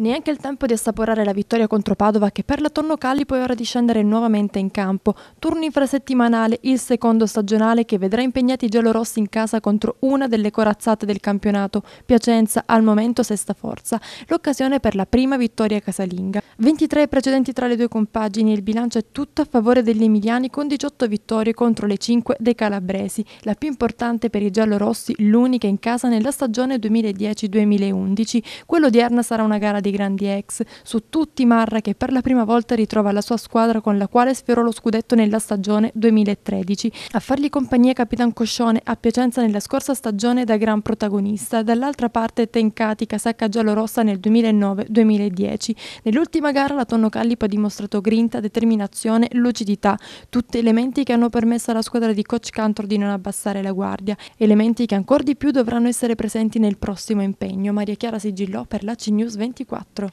Neanche il tempo di assaporare la vittoria contro Padova che per la Tonno Callipo è ora di scendere nuovamente in campo. Turno infrasettimanale, il secondo stagionale che vedrà impegnati i giallorossi in casa contro una delle corazzate del campionato. Piacenza al momento sesta forza. L'occasione per la prima vittoria casalinga. 23 precedenti tra le due compagini il bilancio è tutto a favore degli emiliani con 18 vittorie contro le 5 dei calabresi. La più importante per i giallorossi, l'unica in casa nella stagione 2010-2011. Quello odierna sarà una gara di dei grandi ex, su tutti Marra che per la prima volta ritrova la sua squadra con la quale sfiorò lo scudetto nella stagione 2013. A fargli compagnia Capitan Coscione a Piacenza nella scorsa stagione da gran protagonista, dall'altra parte Tencati casacca giallorossa nel 2009-2010. Nell'ultima gara la Tonno Callipo ha dimostrato grinta, determinazione, lucidità, tutti elementi che hanno permesso alla squadra di coach Cantor di non abbassare la guardia, elementi che ancora di più dovranno essere presenti nel prossimo impegno. Maria Chiara Sigillò per la C News 24. quattro.